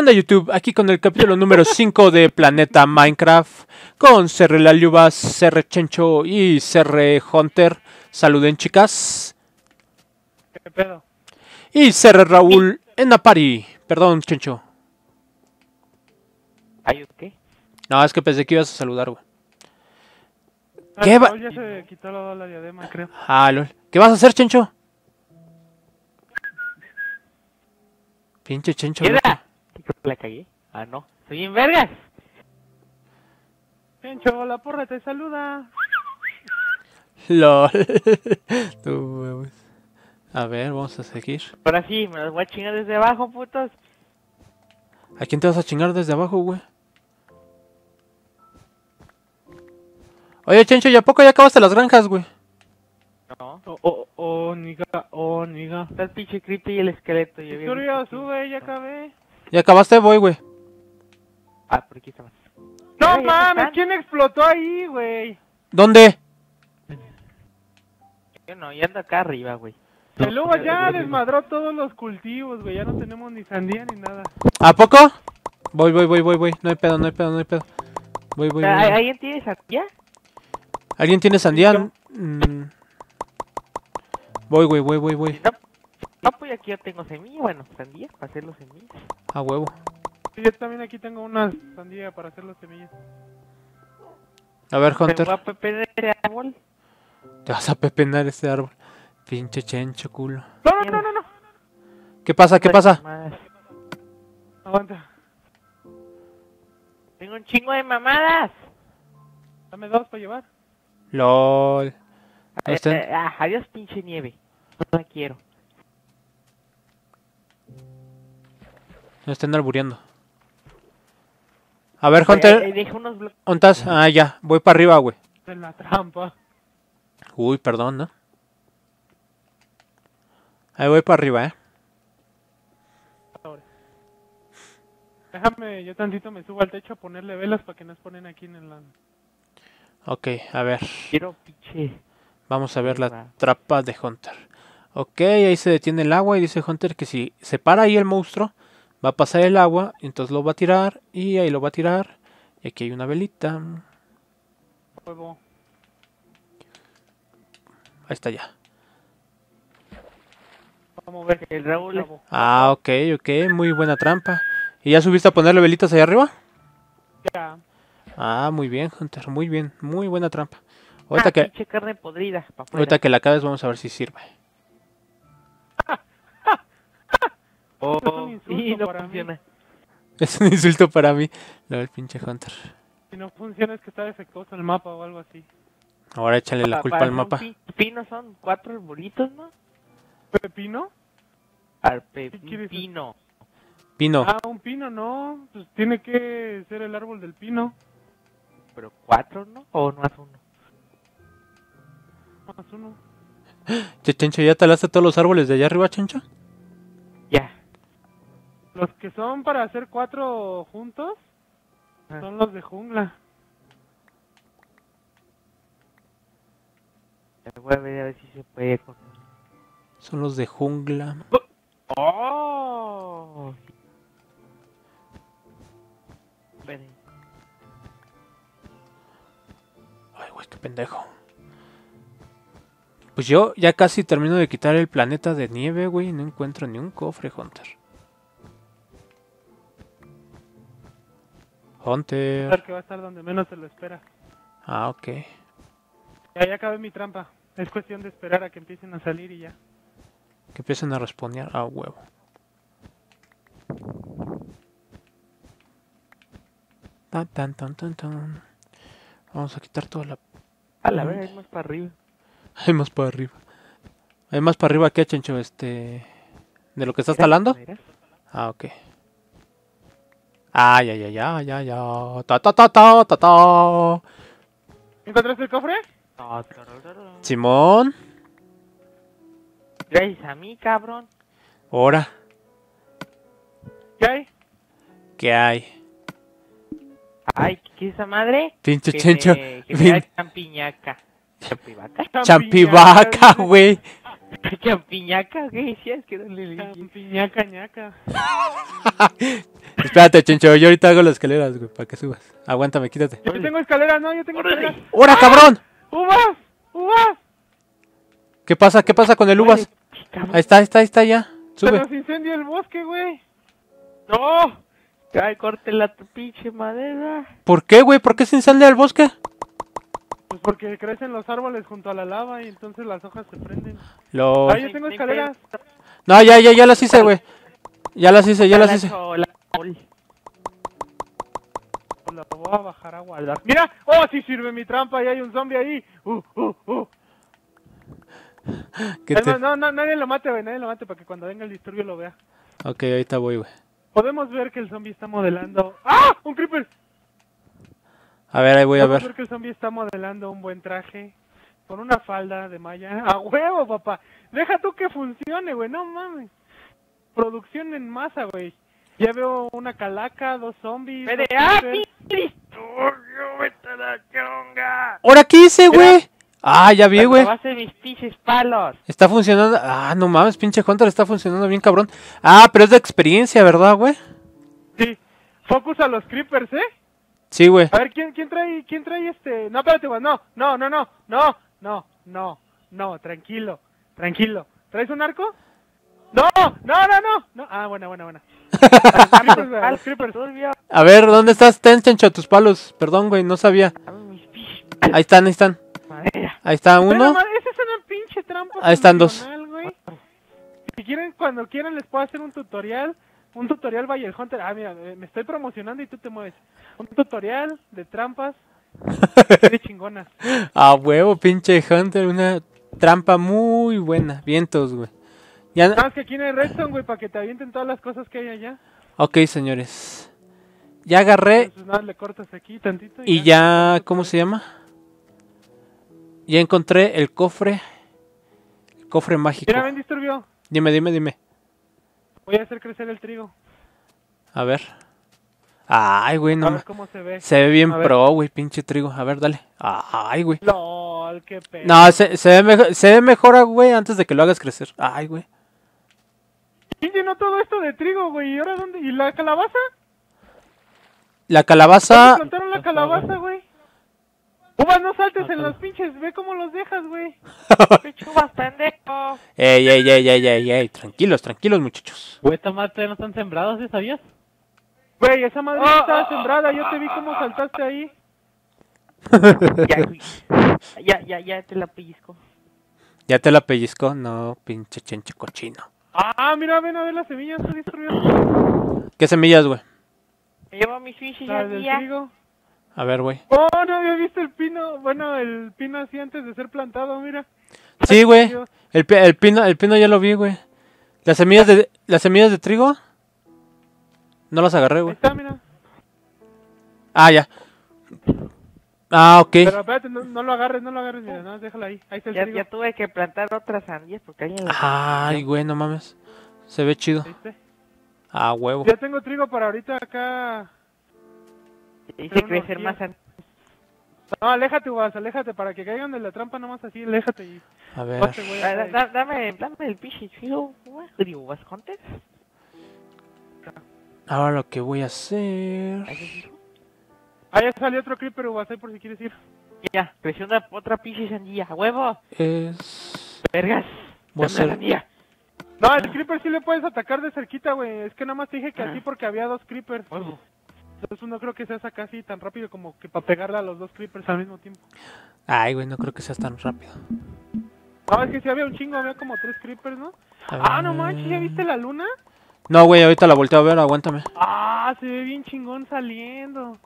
onda YouTube? Aquí con el capítulo número 5 de Planeta Minecraft con Cerre Laliubas, Cerre Chencho y Cerre Hunter. Saluden chicas. ¿Qué pedo? Y Cerre Raúl en la pari. Perdón, Chencho. ¿Ay, qué? No, es que pensé que ibas a saludar, güey. Ah, ¿Qué va- ya se quitó la, la diadema, creo. Ah, lol. ¿Qué vas a hacer, Chencho? Pinche Chencho. loco. La cagué. Ah, no. Soy en vergas. Pencho, la porra te saluda. LOL. Tú, huevos. A ver, vamos a seguir. Ahora sí, me los voy a chingar desde abajo, putos. ¿A quién te vas a chingar desde abajo, güey? Oye, Chencho, ¿y a poco ya acabaste las granjas, güey? No. Oh, oh, oh, niga, oh, niga. Está el pinche creepy y el esqueleto. que- sube, ya acabé. ¿Ya acabaste? Voy, güey. Ah, por aquí está más. No mames, están. ¿quién explotó ahí, güey? ¿Dónde? Yo no, yo ando acá arriba, güey. El lobo ya desmadró todos los cultivos, güey. Ya no tenemos ni sandía ni nada. ¿A poco? Voy, voy, voy, voy, voy. No hay pedo, no hay pedo, no hay pedo. Voy, voy, voy. ¿Al- voy. ¿Alguien tiene sandía? ¿Alguien tiene sandía? Mm. Voy, güey, voy, voy, voy. No, no, pues aquí yo tengo semilla. Bueno, sandía, para hacer los semillas. A huevo. Sí, Yo también aquí tengo una sandía para hacer las semillas. A ver, Me voy Hunter. a pepenar el árbol. Te vas a pepenar este árbol. Pinche Chencho, culo. No, no, no, no, no. ¿Qué pasa? ¿Qué pasa? Aguanta. Tengo un chingo de mamadas. Dame dos para llevar. LOL. Eh, eh, ah, adiós, pinche nieve. No la quiero. No estén albureando. A ver, Eh, eh, Hunter. deja unos bloques. ¿Dónde estás? Ah, ya. Voy para arriba, güey. En la trampa. Uy, perdón, ¿no? Ahí voy para arriba, ¿eh? Déjame, yo tantito me subo al techo a ponerle velas para que nos ponen aquí en el... Ok, a ver. Quiero pinche. Vamos a ver la Va. trapa de Hunter. Ok, ahí se detiene el agua y dice Hunter que si se para ahí el monstruo, va a pasar el agua, entonces lo va a tirar y ahí lo va a tirar. Y aquí hay una velita. Huevo. Ahí está ya. Vamos a ver. El Raúl. Ah, ok, ok, muy buena trampa. ¿Y ya subiste a ponerle velitas allá arriba? Ya. Ah, muy bien, Hunter, muy bien, muy buena trampa. Ahorita Ah, que, pinche carne podrida. Ahorita que la acabes vamos a ver si sirve. Oh, insulto y no para mí. funciona. Es un insulto para mí. No, el pinche Hunter. Si no funciona es que está defectuoso el mapa o algo así. Ahora échale la Pa- culpa al mapa. pi- Pino son cuatro arbolitos, ¿no? ¿Pepino? Al pe- ¿Qué quieres? pino. Pino. Ah, un pino, no. Pues tiene que ser el árbol del pino. Pero cuatro, ¿no? O no hace uno. Más uno. Che, Chencho, ¿ya talaste todos los árboles de allá arriba, Chencho? Los que son para hacer cuatro juntos Ah. son los de jungla. Voy a ver a ver si se puede con. Son los de jungla. ¡Oh! Ven. Ay, güey, qué pendejo. Pues yo ya casi termino de quitar el planeta de nieve, güey, y no encuentro ni un cofre, Hunter. Hunter. Que va a estar donde menos se lo espera. Ah, ok. Ya, ya acabé mi trampa. Es cuestión de esperar a que empiecen a salir y ya. Que empiecen a responder. Ah, huevo. Tan, tan, tan, tan, tan. Vamos a quitar toda la... A la verga, es más para arriba. Hay más para arriba. Hay más para arriba que Chencho, este... ¿De lo que estás talando? Ah, ok. Ah, ya, ya, ya, ya, ya. Ta, ta, ta, ta, ta, ta. ¿Encontraste el cofre? Simón. Gracias a mí, cabrón. Ahora, ¿Qué hay? ¿qué hay? Ay, ¿qué es esa madre? Pinche Que Chencho. Que me champiñaca. ¿Champivaca? Champivaca, güey. ¿Champiñaca? ¿Qué decías? Que no le leí. Piñaca, ñaca. Espérate, chencho, yo ahorita hago las escaleras, güey, para que subas. Aguántame, quítate. Yo tengo escaleras, no, yo tengo escaleras. ¡Hora, cabrón! ¡Uvas! ¡Uvas! ¿Qué pasa? ¿Qué pasa con el uvas? Ahí está, ahí está, ahí está ya. Se Sube. nos incendia el bosque, güey. ¡No! Ay, corte la tu pinche madera. ¿Por qué, güey? ¿Por qué se incendia el bosque? Pues porque crecen los árboles junto a la lava y entonces las hojas se prenden. Lo... Ah, yo tengo escaleras. No, ya, ya, ya las hice, güey. Ya las hice, ya las hice. Pues la voy a bajar a guardar. ¡Mira! ¡Oh, sí sirve mi trampa! Y hay un zombie ahí. ¡Uh, uh, uh! ¿Qué Es te- no, no, nadie lo mate, güey. Nadie lo mate para que cuando venga el disturbio lo vea. Ok, ahorita voy, güey. Podemos ver que el zombie está modelando... ¡Ah! ¡Un creeper! A ver, ahí voy a Podemos ver. ver que el zombie está modelando un buen traje. Con una falda de malla. ¡A huevo, papá! Deja tú que funcione, güey. No mames. Producción en masa, güey. Ya veo una calaca, dos zombies. ¡Fede, ¿Ahora qué hice, güey? Ah, ya vi, güey. mis palos. Está funcionando. Ah, no mames, pinche Hunter está funcionando bien, cabrón. Ah, pero es de experiencia, ¿verdad, güey? Sí. Focus a los creepers, ¿eh? Sí, güey. A ver, ¿quién, quién trae, quién trae este? No, espérate, güey. No, no, no, no, no, no, no, no, tranquilo, tranquilo. ¿Traes un arco? No, no, no, no. no. Ah, buena, buena, buena. A ver, ¿dónde estás? Ten, chencho, tus palos. Perdón, güey, no sabía. Ahí están, ahí están. Ahí está uno. Ahí están dos. Si quieren, cuando quieran, les puedo hacer un tutorial. Un tutorial by el Hunter. Ah, mira, me me estoy promocionando y tú te mueves. Un tutorial de trampas de chingonas. A huevo, pinche Hunter. Una trampa muy buena. Vientos, güey. Ya... Nada más que aquí no hay redstone, güey, para que te avienten todas las cosas que hay allá. Ok, señores. Ya agarré Entonces nada, le cortas aquí tantito. y ya... ¿Cómo se llama? Ya encontré el cofre. El cofre mágico. Mira, ven, disturbio. Dime, dime, dime. Voy a hacer crecer el trigo. A ver. Ay, güey, a no. ver ma- cómo se ve. Se ve bien A pro, güey, pinche trigo. A ver, dale. Ay, güey. LOL, qué pedo. No, se, se ve mejor, se ve mejor, güey, antes de que lo hagas crecer. Ay, güey. ¿Quién llenó todo esto de trigo, güey? ¿Y ahora dónde? ¿Y la calabaza? La ¿Dónde calabaza. plantaron la calabaza, güey? Uvas, no saltes en los pinches. Ve cómo los dejas, güey. Pichubas, pendejo. Ey, ey, ey, ey, ey, ey. Tranquilos, tranquilos, muchachos. Güey, estas madres todavía no están sembrados, ¿eh? ¿sabías? Güey, esa madre Ah, estaba ah, sembrada. Yo te vi cómo saltaste ahí. Ya, güey. ya, ya, ya te la pellizco. ¿Ya te la pellizco? No, pinche chenche cochino. Ah, mira, ven a ver las semillas. Está destruyendo. ¿Qué semillas, güey? Me llevo mis pinches Las del trigo. A ver, güey. Oh, no había visto el pino. Bueno, el pino así antes de ser plantado, mira. Sí, güey. El, pi- el pino, el pino ya lo vi, güey. Las semillas de, las semillas de trigo. No las agarré, Ahí güey. está, mira. Ah, ya. Ah, ok. Pero espérate, no, no lo agarres, no lo agarres, mira, no, déjalo ahí. Ahí está el Ya, trigo. ya tuve que plantar otras sandías porque alguien las... Ay, güey, no mames. Se ve chido. ¿Viste? Ah, huevo. Ya tengo trigo para ahorita acá. Hice crecer no, más sandías. No, aléjate, Uvas, aléjate para que caigan de la trampa nomás así, aléjate y. A ver. Güey, Da- Dame, dame el pinche chido, güey. Digo, ¿vas Hunter? Ahora lo que voy a hacer. Hijo. Ah, ya salió otro creeper, Uvas, ahí por si quieres ir. Ya, creció una otra pinche sandía. ¡A huevo! Es. ¡Vergas! Voy a hacer. sandía. No, el creeper sí le puedes atacar de cerquita, güey. Es que nada más te dije que Ah. así porque había dos creepers. Huevo. Entonces no creo que seas acá así tan rápido como que para pegarle a los dos creepers al mismo tiempo. Ay, güey, no creo que seas tan rápido. No, es que sí había un chingo, había como tres creepers, ¿no? Ah, no manches, ¿ya viste la luna? No, güey, ahorita la volteo a ver, aguántame. Ah, se ve bien chingón saliendo.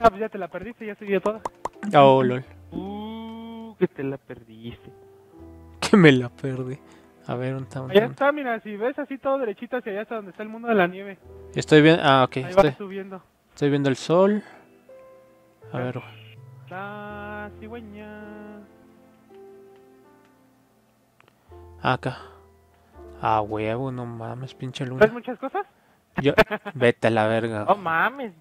Ah, pues ya te la perdiste, ya se vio toda. Oh, lol. Uh, que te la perdiste. Que me la perdí. A ver, un tam- Allá está, mira, si ves así todo derechito hacia allá hasta donde está el mundo de la nieve. Estoy viendo. Ah, ok. Ahí Estoy, vas subiendo. estoy viendo el sol. A ver. La cigüeña. Acá. Ah, huevo, no mames, pinche ¿Ves luna. muchas cosas? Yo... Vete a la verga. Oh, mames.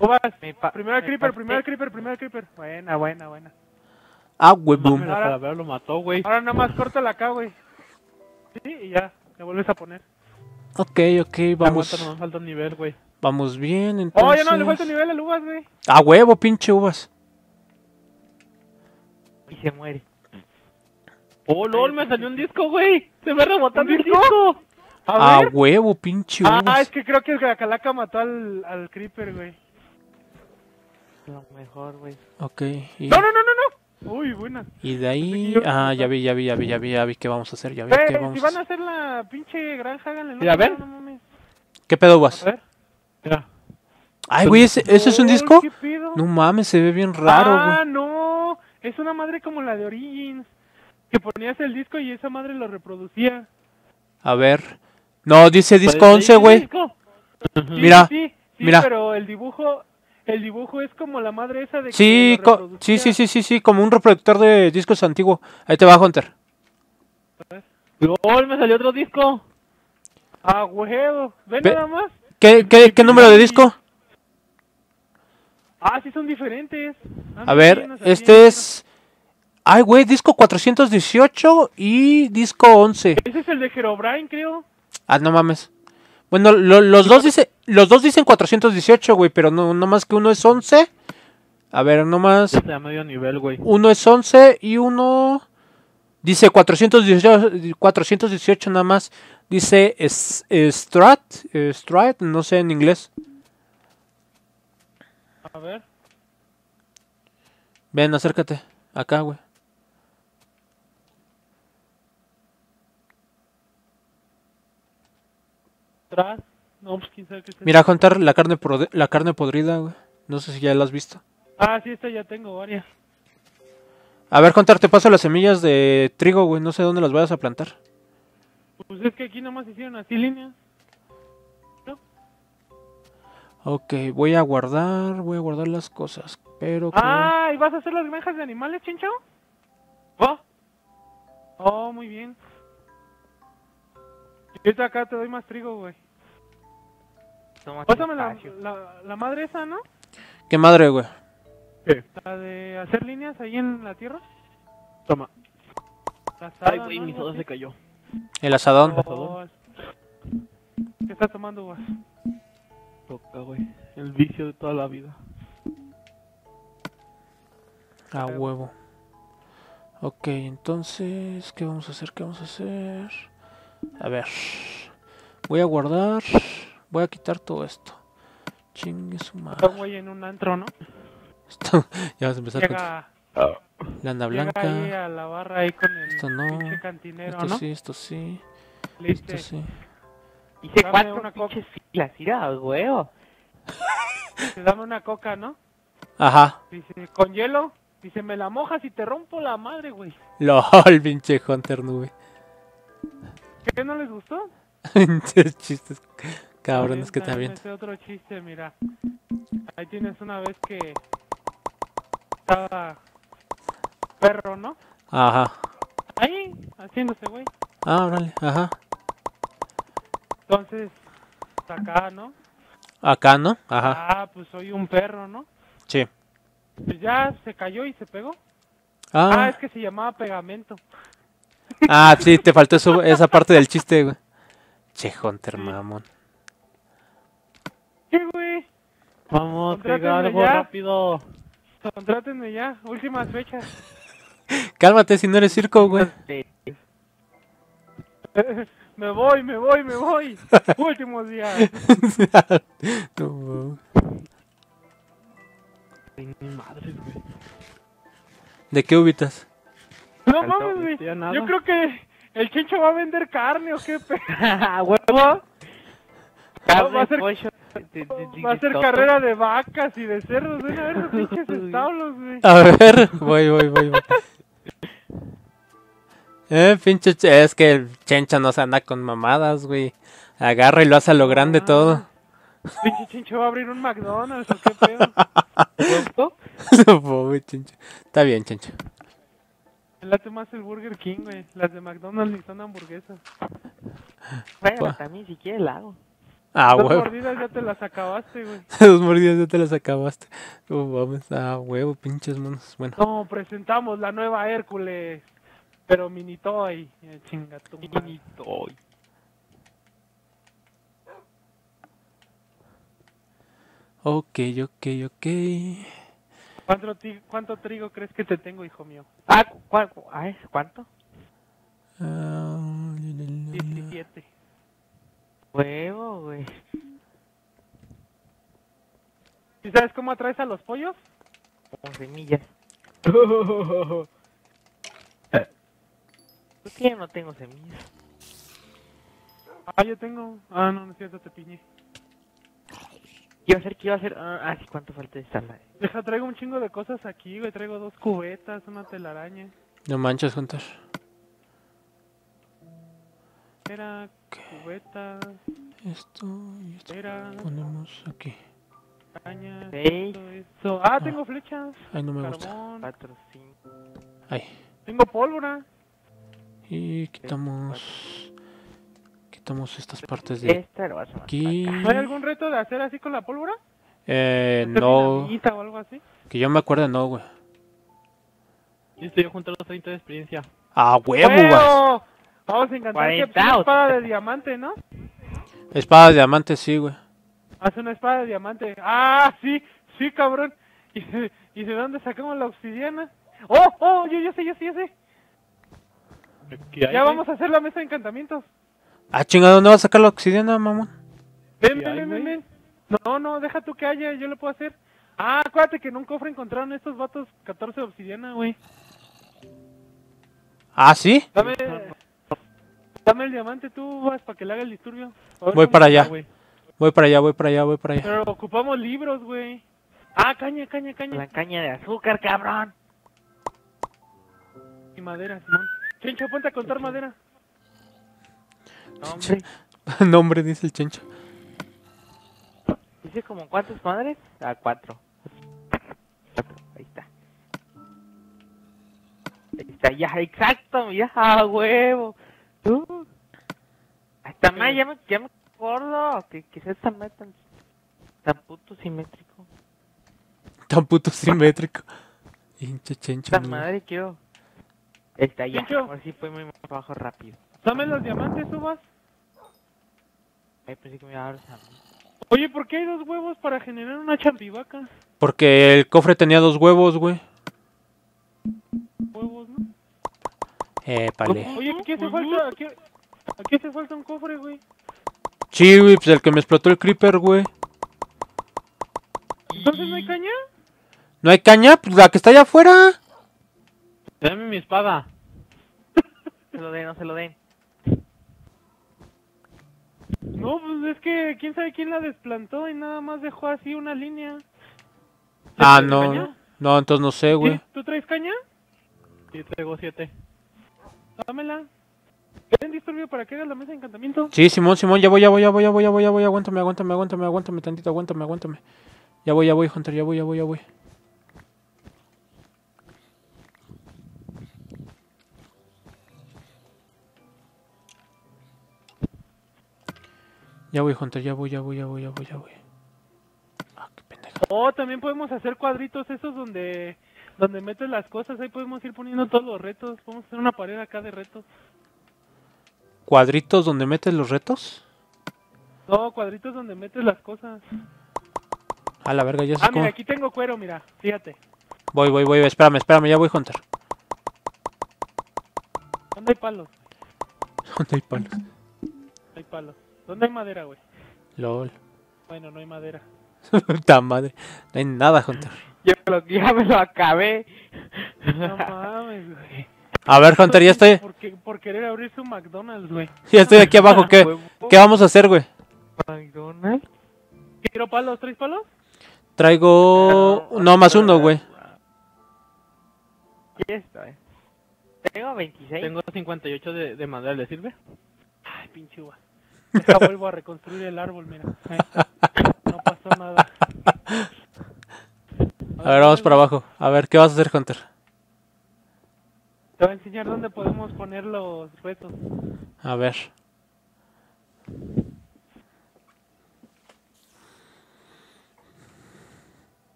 El me creeper, el creeper, primero el creeper. Buena, buena, buena. Ah, la calavera lo mató, güey. Ahora nada más córtala acá, güey. Sí, y ya, le vuelves a poner. Ok, ok, vamos. Aguanta, nos falta un nivel, güey. Vamos bien, Oh, entonces. ya no, le falta nivel al uvas, güey. A huevo, pinche uvas. Y se muere. Oh, lol, me salió un disco, güey. Se me ¿Un el disco? disco. A huevo, pinche Ah, uvas. es que creo que la calaca mató al, al creeper, güey. Lo mejor, güey. Ok, y, No, no, no, no, no. Uy, buena. y de ahí. Ah, ya vi, ya vi, ya vi, ya vi, ya vi qué vamos a hacer, ya vi qué si vamos a van a hacer. la pinche granja, háganle. No, Mira, ven. no. ¿Qué pedo, uvas? A ver. Mira. Ay, güey, ¿ese, ese es un disco? ¿qué pedo? No mames, se ve bien raro, ah, güey. no. Es una madre como la de Origins. Que ponías el disco y esa madre lo reproducía. A ver. No, dice disco Pues, 11, ahí güey. disco. Sí, Mira, sí, sí, mira. pero el dibujo, el dibujo es como la madre esa de que Sí, reproducía. sí, sí, sí, sí, sí, como un reproductor de discos antiguo. Ahí te va, Hunter. Lol, me salió otro disco. Ah, huevo. Ven Ve- nada más. ¿Qué, qué, qué número de disco? Ah, sí son diferentes. Ah, A ver, no este es... Ay, güey, disco 418 y disco 11. Ese es el de Herobrine, creo. Ah, no mames. Bueno, lo- los dos dice, los dos dicen 418, güey, pero no, no más que uno es 11. A ver, no más. Este a medio nivel, güey. Uno es 11 y uno dice 418, 418 nada más. Dice es, Strat, eh, Strat, no sé en inglés. A ver. Ven, acércate. Acá, güey. Atrás. No, pues quién sabe qué es. Mira, Hunter, la carne, la carne podrida, güey. No sé si ya la has visto. Ah, sí, esta ya tengo varias. A ver, Hunter, te paso las semillas de trigo, güey. No sé dónde las vayas a plantar. Pues es que aquí nomás hicieron así líneas. Ok, voy a guardar, voy a guardar las cosas. Pero creo- Ah, ¿y vas a hacer las granjas de animales, chincho? ¿Oh? Oh, muy bien. Y ahorita acá te doy más trigo, güey. Toma Pásame la, la, la madre esa, ¿no? qué madre, güey. La de hacer líneas ahí en la tierra. Toma. Asada, Ay, güey, ¿no? mi soda se cayó. El asadón. Oh, ¿Qué estás tomando, güey? Toca, güey. El vicio de toda la vida. A huevo. Ok, entonces, ¿qué vamos a hacer? ¿Qué vamos a hacer? A ver. Voy a guardar. Voy a quitar todo esto. Chingue su Está madre. güey en un antro, ¿no? Esto- ya vas a empezar con Llega, lana llega ahí blanca. a la barra ahí con el Esto no. pinche cantinero, Esto ¿no? sí, esto sí. Le Esto dice, sí. Hice cuatro una coca. pinches filas, mira, huevo. "Te dame una coca, ¿no? Ajá. Dice, con hielo. Dice, me la mojas y te rompo la madre, güey. LOL, pinche Hunter nube. ¿Qué no les gustó? Chistes cabrones que También también. Ese otro chiste, mira. Ahí tienes una vez que estaba perro, ¿no? Ajá. Ahí, haciéndose, güey. Ah, órale. Ajá. Entonces, acá, ¿no? Acá, ¿no? Ajá. Ah, pues soy un perro, ¿no? Sí. Pues ya se cayó y se pegó. Ah, Ah, es que se llamaba pegamento. Ah sí, te faltó eso- esa parte del chiste, güey. Che, Hunter, mamón. ¿Qué, güey? Vamos, pega algo ya. rápido. Contrátenme ya, últimas fechas. Cálmate si no eres circo, güey. me voy, me voy, me voy. Últimos días. No. ¿De qué ubitas? No mames, güey. nada. Yo creo que el chincho va a vender carne o qué pe... huevo. Carne, va a ser- Va a ser carrera de vacas y de cerdos. Ven a ver los pinches establos, güey. A ver, voy, voy, voy. voy. Eh, pinche. ch- Es que el chencha no se anda con mamadas, güey. Agarra y lo hace a lo grande Ah. todo. Pinche chincho va a abrir un McDonald's o qué pedo. Pobre chencha. Está bien, chencha. Me late más el Burger King, güey. Las de McDonald's ni son hamburguesas. Bueno, Pa. también si quieres la hago. Ah, Dos huevo. mordidas ya te las acabaste, güey. Dos mordidas ya te las acabaste. Mames. Ah, huevo, pinches monos. Bueno. No, presentamos la nueva Hércules. Pero mini toy. Eh, Chinga tu madre. Mini toy. Ok, ok, ok. ¿Cuánto, ¿Cuánto trigo crees que te tengo, hijo mío? Ah, cu- cuál- cu- ay, ¿cuánto? Ah, la, la, la. 17. Huevo, güey. ¿Y sabes cómo atraes a los pollos? Con semillas. Creo que yo no tengo semillas. Ah, yo tengo. Ah, no, no es cierto, te piñé. ¿Qué iba a hacer? ¿Qué iba a hacer? Ah, ah, sí, ¿cuánto falta de esta madre? Deja, traigo un chingo de cosas aquí, güey. Traigo dos cubetas, una telaraña. No manches, Hunter. Era cubetas, Esto y esto era ponemos aquí. araña, Seis. todo eso. Ah, tengo flechas, Ay, no me gusta. Cuatro, cinco. Ay. tengo pólvora. Y quitamos. Quitamos estas partes de Esta lo vas a matar. aquí. ¿No hay algún reto de hacer así con la pólvora? Eh, ¿Hacer no. dinamita o algo así? Que yo me acuerde, no, güey. Listo, yo a los 30 de experiencia. Ah, huevo. Vamos a encantar que 40 una o espada de diamante, ¿no? Espada de diamante, sí, güey. Haz una espada de diamante. ¡Ah, sí! ¡Sí, cabrón! ¿Y de, y de dónde sacamos la obsidiana? ¡Oh, oh! Yo, yo sé, yo sé, yo sé. ¿Qué hay, Ya vamos a hacer la mesa de encantamientos. Ah, chingada, ¿dónde vas a sacar la obsidiana, mamón? Ven, ¿Qué ven, ven, ven. No, no, deja tú que haya, yo lo puedo hacer. Ah, acuérdate que en un cofre encontraron estos vatos 14 de obsidiana, güey. Ah, sí. Dame, dame el diamante tú, vas, para que le haga el disturbio. Ver Voy para allá. Voy para allá, voy para allá, voy para allá. Pero ocupamos libros, güey. Ah, caña, caña, caña. La caña de azúcar, cabrón. Y madera, Simón. Chencho, ponte a contar madera. Nombre, dice el chencho. Dice como cuántas madres? Ah, cuatro. Ahí está. Ahí está, ya, exacto, ya, a huevo. Uh. Hasta más, ya me, ya me acuerdo que, que sea tan, tan, tan puto simétrico. Tan puto simétrico. Hinche chencho. Esta madre quiero. Está ya, ahora sí fue muy bajo rápido. Dame los diamantes, subas. Ay, pensé que me iba a dar esa- Oye, ¿por qué hay dos huevos para generar una champivaca? Porque el cofre tenía dos huevos, güey. Huevos, ¿no? Eh, pale. Oye, aquí hace falta, aquí, aquí hace falta un cofre, güey. Sí, güey, pues el que me explotó el creeper, güey. Entonces no hay caña. ¿No hay caña? Pues la que está allá afuera. Dame mi espada. Se lo den, no se lo den. No, pues es que quién sabe quién la desplantó y nada más dejó así una línea. Ah, ¿Traes no. caña? No, entonces no sé, güey. ¿Sí? ¿Tú traes caña? Sí, traigo siete. Dámela. Ven, disturbio para que hagas la mesa de encantamiento. Sí, Simón, Simón, ya voy, ya voy, ya voy, ya voy, ya voy, ya voy, aguántame, aguántame, aguántame, aguántame tantito, aguántame, aguántame. Ya voy, ya voy, Hunter, ya voy, ya voy, ya voy. Ya voy, Hunter, ya voy, ya voy, ya voy, ya voy, ya voy. Ah, qué pendeja. Oh, también podemos hacer cuadritos esos donde donde metes las cosas. Ahí podemos ir poniendo todos los retos. Podemos hacer una pared acá de retos. ¿Cuadritos donde metes los retos? No, cuadritos donde metes las cosas. A la verga, ya sé Ah, cómo. mira, aquí tengo cuero, mira. Fíjate. Voy, voy, voy, espérame, espérame, ya voy, Hunter. ¿Dónde hay palos? ¿Dónde hay palos? Hay palos. ¿Dónde hay madera, güey? LOL. Bueno, no hay madera. Puta madre. No hay nada, Hunter. Yo me lo, ya me lo acabé. No mames, güey. A ver, Hunter, ya estoy, Por, que- por querer abrir su McDonald's, güey. ya estoy aquí abajo. ¿Qué, qué vamos a hacer, güey? McDonald's. ¿Quiero palos? ¿Tres palos? Traigo... No, más uno, güey. ¿Qué esto, eh? Tengo 26. Tengo 58 de, de madera, ¿le sirve? Ay, pinche uva. Deja, vuelvo a reconstruir el árbol, mira. No pasó nada. A ver, vamos para abajo. A ver, ¿qué vas a hacer, Hunter? Te voy a enseñar dónde podemos poner los retos. A ver.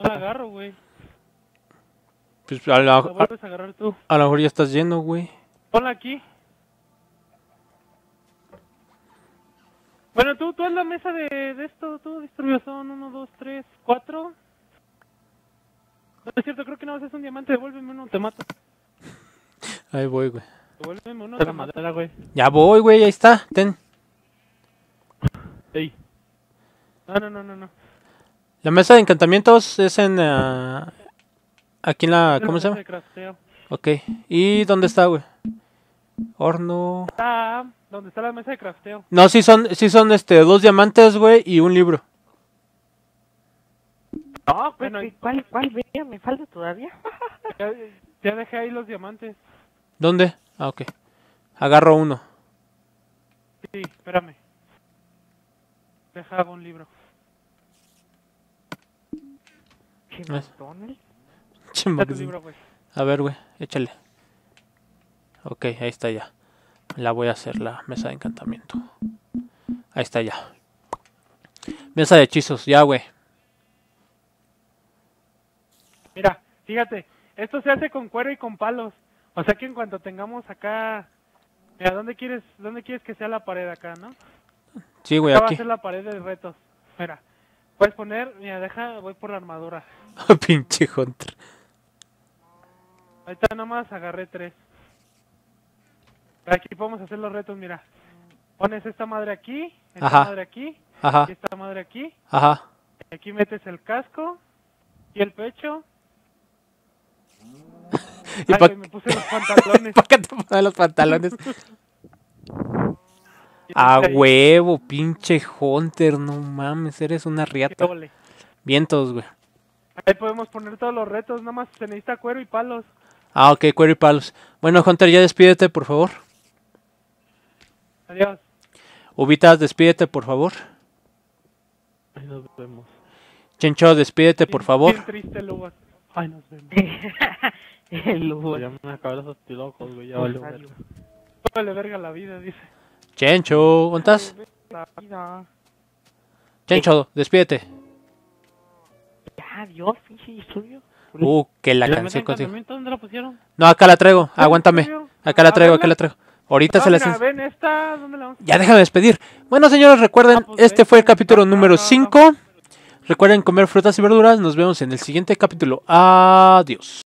No la agarro, güey. Pues a, la, a, a, lo mejor ya estás yendo, güey. Ponla aquí. Bueno, tú, tú haz la mesa de, de esto, tú, distribución 1, 2, 3, 4. No es cierto, creo que no es un diamante, devuélveme uno, te mato. Ahí voy, güey. Devuélveme uno, De la madera, güey. Ya voy, güey, ahí está. Ten. Ey. No, no, no, no, no. La mesa de encantamientos es en... ah, aquí en la... ¿Cómo se la llama? mesa de crafteo. Ok. ¿Y dónde está, güey? Horno... Está donde está la mesa de crafteo. No, sí son, sí son este, dos diamantes, güey, y un libro. No, pues, Bueno, ¿qué- ¿cuál, cuál vea? ¿Me falta todavía? Ya, ya dejé ahí los diamantes. ¿Dónde? Ah, ok. Agarro uno. Sí, espérame. Deja hago un libro. Libro, güey. A ver, güey, échale. Ok, ahí está ya. La voy a hacer la mesa de encantamiento. Ahí está ya. Mesa de hechizos, ya, güey. Mira, fíjate, esto se hace con cuero y con palos. O sea que en cuanto tengamos acá... Mira, ¿dónde quieres, dónde quieres que sea la pared acá, no? Sí, güey, Acá va a aquí. ser la pared de retos. Mira, puedes poner... Mira, deja, voy por la armadura. Pinche Hunter. Ahorita nomás agarré tres. Aquí podemos hacer los retos, mira. Pones esta madre aquí, esta Ajá. madre aquí, Ajá, y esta madre aquí. ajá. Aquí metes el casco y el pecho. ¿Y Ay, pa- güey, me puse los pantalones. ¿Para qué te pones los pantalones? A ahí, huevo, pinche Hunter, no mames, eres una riata. Vientos, güey. Ahí podemos poner todos los retos, nada más se necesita cuero y palos. Ah, ok, cuero y palos. Bueno, Hunter, ya despídete, por favor. Adiós. Ubitas, despídete, por favor. Ahí nos vemos. Chencho, despídete, por favor. Bien triste, Lubas. Ay, nos vemos. El Lugo. Ya me acabé esos tilocos, güey. Ya valió verga. Vale verga la vida, dice. Chencho, ¿dónde estás? La vida. Chencho, despídete. Ya, Dios, pinche suyo. Uh, que la ¿Y la canción dónde la pusieron? No, acá la traigo, ¿Ah, aguántame. Acá la traigo, acá la traigo. Ahorita Ah, se las... mira, ven esta, ¿dónde la vamos? Ya déjame despedir. Bueno, señores, recuerden, Ah, pues este ven, fue el capítulo número ah, ah, ah. 5. Recuerden comer frutas y verduras. Nos vemos en el siguiente capítulo. Adiós.